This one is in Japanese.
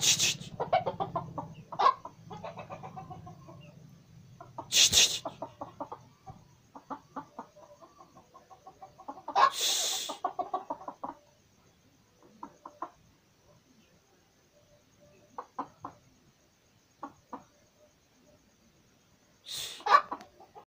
チチチチチチ